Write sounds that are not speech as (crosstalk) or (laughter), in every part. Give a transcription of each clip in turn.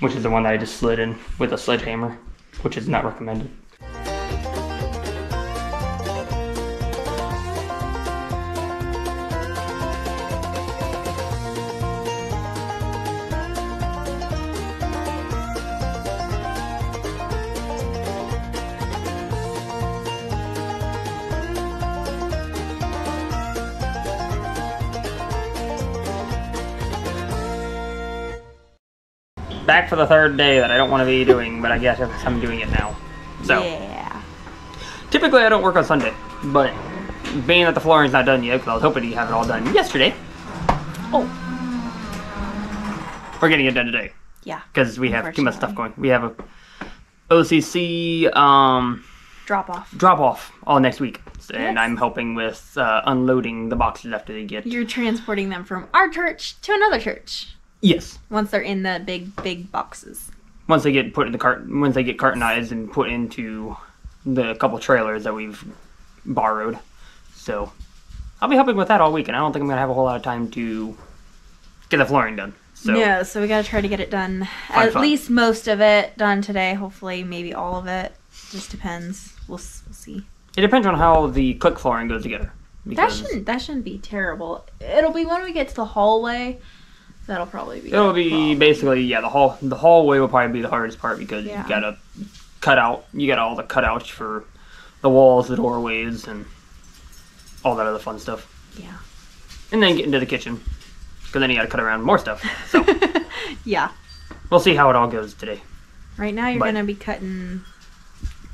which is the one that I just slid in with a sledgehammer, which is not recommended. Back for the third day that I don't want to be doing, but I guess I'm doing it now. So, Yeah. typically I don't work on Sunday, but being that the flooring's not done yet, because I was hoping to have it all done yesterday, Oh. we're getting it done today. Yeah. because we have too much stuff going. We have a OCC um, Drop off. drop off all next week, and Yes. I'm helping with uh, unloading the boxes after they get. You're transporting them from our church to another church Yes, once they're in the big, big boxes. once they get put in the cart, once they get cartonized and put into the couple trailers that we've borrowed. So I'll be helping with that all week, and I don't think I'm gonna have a whole lot of time to get the flooring done. So yeah, so we gotta try to get it done. At fun. least most of it done today. Hopefully, maybe all of it. Just depends. We'll, we'll see. it depends on how the click flooring goes together. That shouldn't that shouldn't be terrible. It'll be when we get to the hallway. That'll probably be. It'll be problem. basically yeah. The hall the hallway will probably be the hardest part because Yeah. you gotta cut out. You got all the cutouts for the walls, the doorways, and all that other fun stuff. Yeah. And then get into the kitchen because then you gotta cut around more stuff. So (laughs) Yeah. we'll see how it all goes today. Right now you're But- gonna be cutting.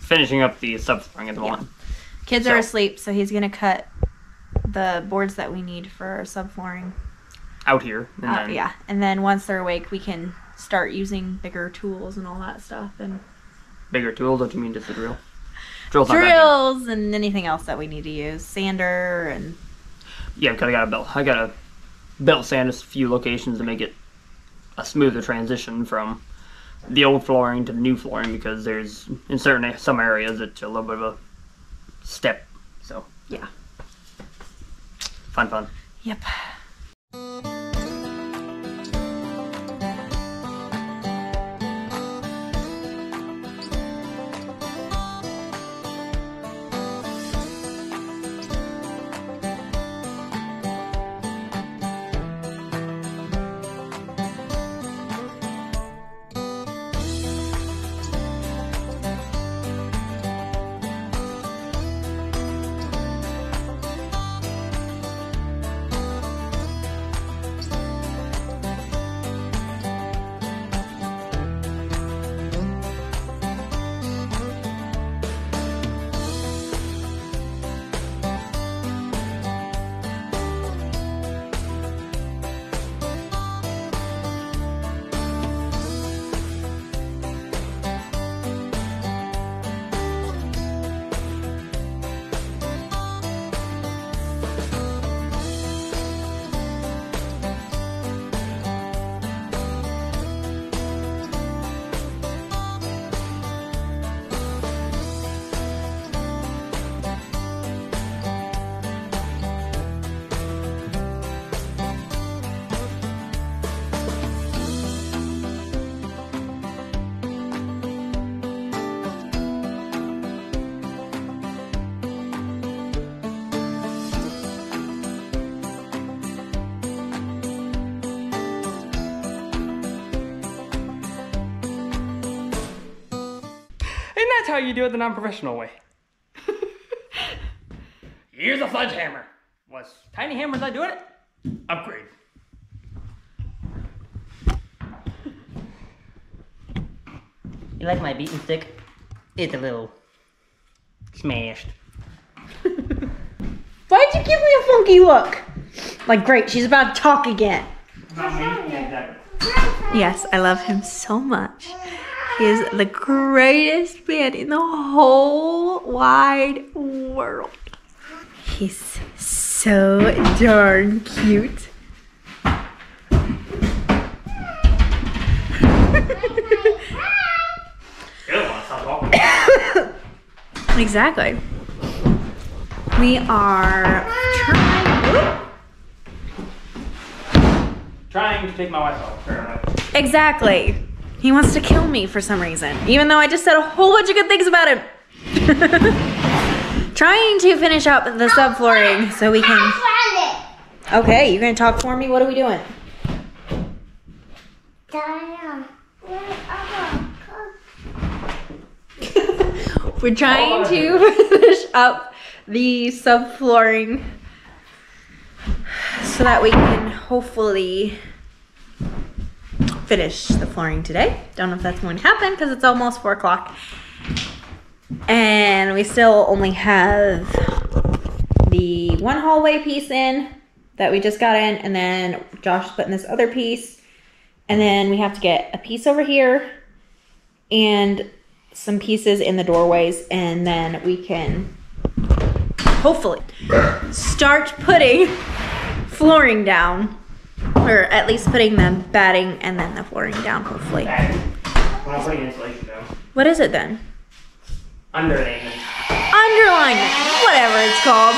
Finishing up the subflooring at the Yeah. moment. Kids So- are asleep, so he's gonna cut the boards that we need for our subflooring. Out here, and Uh, then yeah, and then once they're awake, we can start using bigger tools and all that stuff, and bigger tools. Don't you mean just the drill? Drill's not that big. drills and anything else that we need to use, sander and Yeah, because I got a belt. I got a belt sand a few locations to make it a smoother transition from the old flooring to the new flooring because there's in certain some areas it's a little bit of a step. So Yeah. fun, fun. yep. That's how you do it the non-professional way. (laughs) Here's a sledgehammer. Was tiny hammers not doing it? Upgrade. You like my beaten stick? It's a little smashed. (laughs) Why'd you give me a funky look? Like, great, she's about to talk again. Yes, I love him so much. He is the greatest man in the whole wide world. He's so darn cute. (laughs) exactly. We are trying. Trying to take my wife. Fair enough. Exactly. He wants to kill me for some reason, even though I just said a whole bunch of good things about him. (laughs) Trying to finish up the subflooring so we can. Okay, you're gonna talk for me. What are we doing? (laughs) We're trying to (laughs) finish up the subflooring so that we can hopefully finish the flooring today. Don't know if that's going to happen because it's almost four o'clock. And we still only have the one hallway piece in that we just got in, and then Josh is putting this other piece. And then we have to get a piece over here and some pieces in the doorways, and then we can hopefully start putting (laughs) flooring down, or at least putting the batting and then the flooring down, hopefully. We're putting insulation down. What is it then? Underlayment. Underlinement, whatever it's called.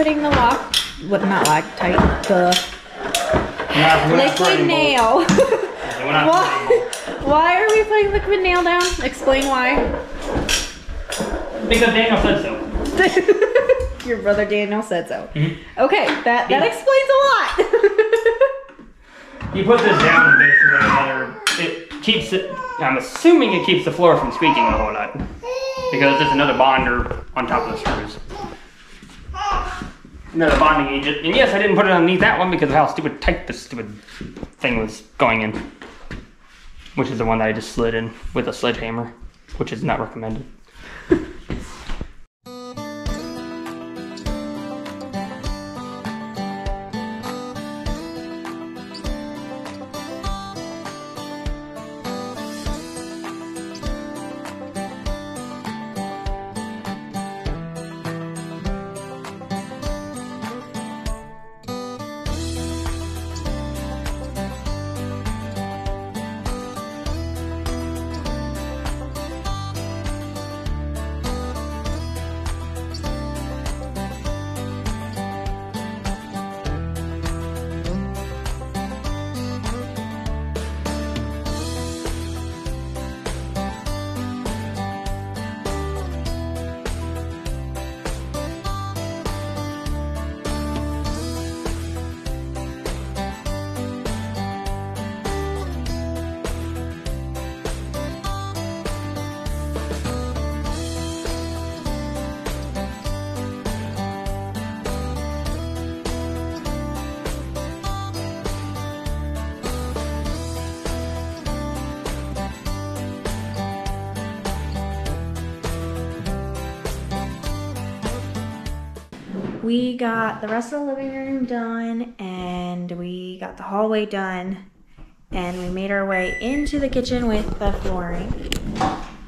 Putting the lock? What not loctite? The We're not- we're liquid nail. both. We're not why? Why are we putting liquid nail down? Explain why. Because Daniel said so. (laughs) Your brother Daniel said so. Mhm. Okay, that that Yeah. explains a lot. (laughs) You put this down and basically another. It keeps it. I'm assuming it keeps the floor from squeaking a whole lot because it's another bonder on top of the screws. Another bonding agent. And yes, I didn't put it underneath that one because of how stupid tight this stupid thing was going in. Which is the one that I just slid in with a sledgehammer, which is not recommended. We got the rest of the living room done and we got the hallway done and we made our way into the kitchen with the flooring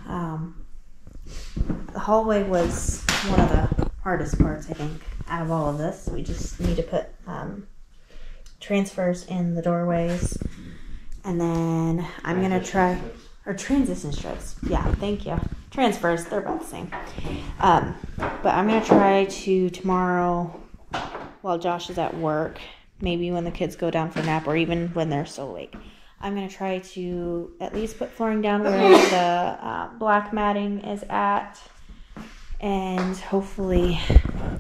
um, the hallway was one of the hardest parts i think out of all of this we just need to put um, transfers in the doorways and then i'm gonna try or transition strips. Yeah, thank you. Transfers, they're about the same. Um, but I'm gonna try to tomorrow, while Josh is at work, maybe when the kids go down for a nap, or even when they're still awake. I'm gonna try to at least put flooring down where the uh, black matting is at, and hopefully,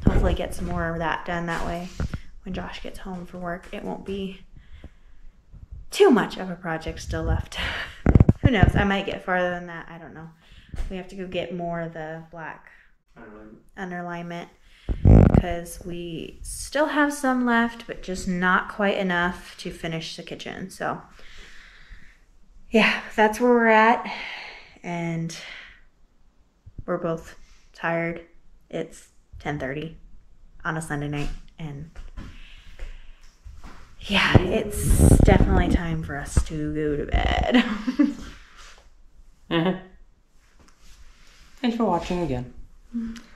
hopefully get some more of that done. That way, when Josh gets home from work, it won't be too much of a project still left. (laughs) Who knows? I might get farther than that. I don't know. We have to go get more of the black underlayment because we still have some left, but just not quite enough to finish the kitchen. So, yeah, that's where we're at. And we're both tired. It's 10:30 on a Sunday night and Yeah, it's definitely time for us to go to bed. (laughs) Mm-hmm. Thanks for watching again. Mm.